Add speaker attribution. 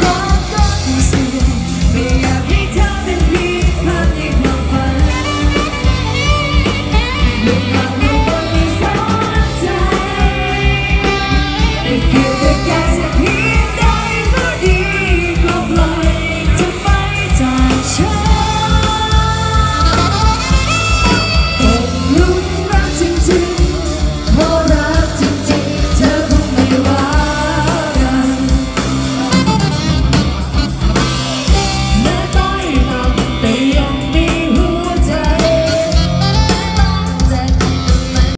Speaker 1: 너.